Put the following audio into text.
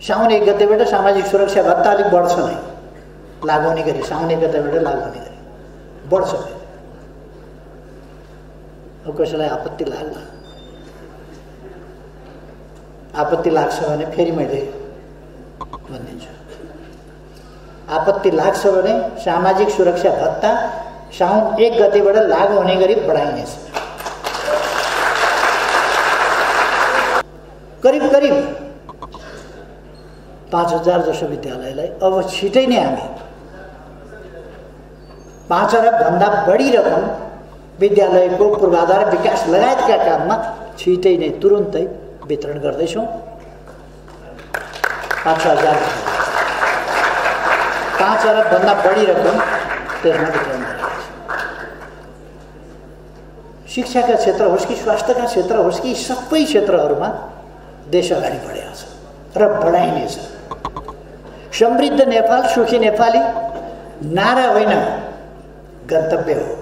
साउन एक गतेबाट सामाजिक सुरक्षा भत्ता अलिक बढ्छ नै। लागु हुने गरी साउन एक गतेबाट लागु हुने गरी। बढ्छ। अब कसैलाई आपत्ति लाग्ला? आपत्ति लाग्छ भने फेरि मैले भनिदिन्छु। आपत्ति लाग्छ भने सामाजिक सुरक्षा भत्ता साउन एक गतिबाट लागु हुने गरी बढाइनेछ। करिब करिब। पाँच हजार जसो विद्यालयलाई। अब छिटै नै हामी पाँच अरबभन्दा बढी रकम विद्यालयको पूर्वाधार विकास लगायतका काममा छिटै नै तुरुन्तै वितरण गर्दैछौँ। पाँच हजार। पाँच अरबभन्दा बढी रकम त्यसमा वितरण शिक्षाका क्षेत्र होस् कि स्वास्थ्यका क्षेत्र होस् कि सबै क्षेत्रहरूमा देश अगाडि बढेको छ र बढाइनेछ। સમૃદ્ધ નેપાલ સુખી નેપાલી નારા होइन ગંતવ્ય हो